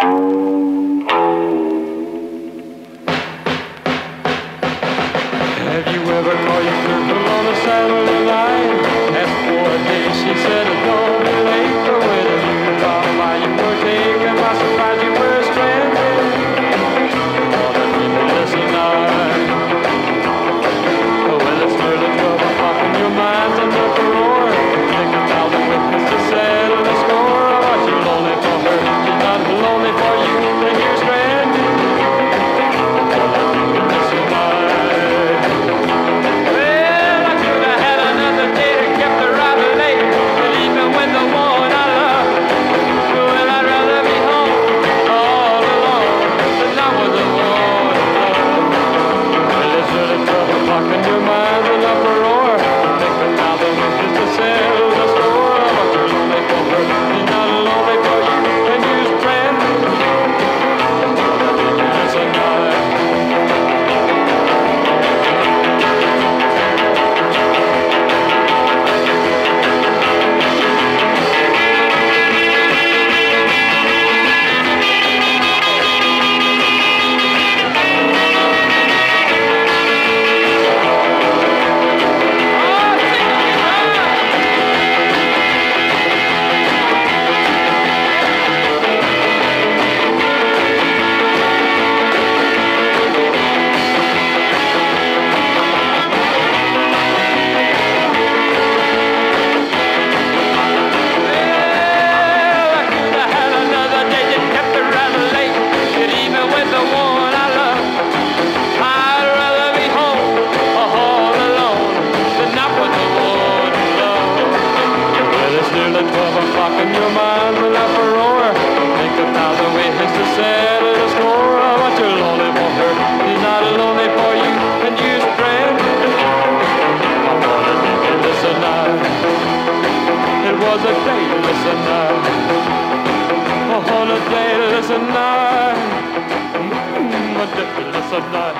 Have you ever called your listener. Uh, a holiday listener. Uh, mm, a dirty listener. Uh.